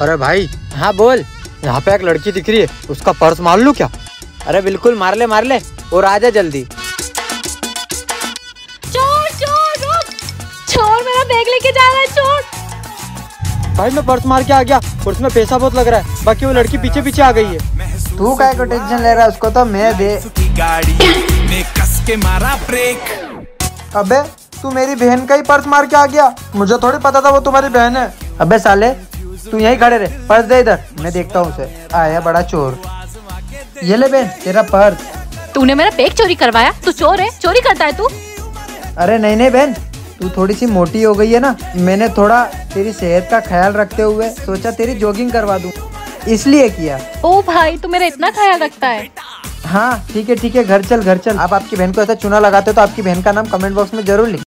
अरे भाई हाँ बोल। यहाँ पे एक लड़की दिख रही है उसका पर्स मार लू क्या? अरे बिल्कुल मार ले मार ले। और आ जा जल्दी। चोर चोर रुक। चोर मेरा बैग लेके जा रहा है चोर। भाई मैं पर्स मार के आ गया। और उसमें पैसा बहुत लग रहा है। बाकी वो लड़की पीछे पीछे आ गई है। तू काय को टेंशन ले रहा है? उसको तो मैं दे। कस के मारा ब्रेक अबे तू मेरी बहन का ही पर्स मार के आ गया। मुझे थोड़ी पता था वो तुम्हारी बहन है। अबे साले तू यही खड़े रहे। पर्स दे इधर। मैं देखता हूँ उसे। आया बड़ा चोर। ये ले बहन तेरा पर्स। तूने मेरा बैग चोरी करवाया? तू चोर है? चोरी करता है तू? अरे नहीं नहीं बहन। तू थोड़ी सी मोटी हो गई है ना। मैंने थोड़ा तेरी सेहत का ख्याल रखते हुए सोचा तेरी जॉगिंग करवा दूँ। इसलिए किया। ओ भाई तू मेरा इतना ख्याल रखता है? हाँ ठीक है ठीक है। घर चल घर चल। आप आपकी बहन को ऐसा चुना लगाते हो तो आपकी बहन का नाम कमेंट बॉक्स में ज़रूर लिख।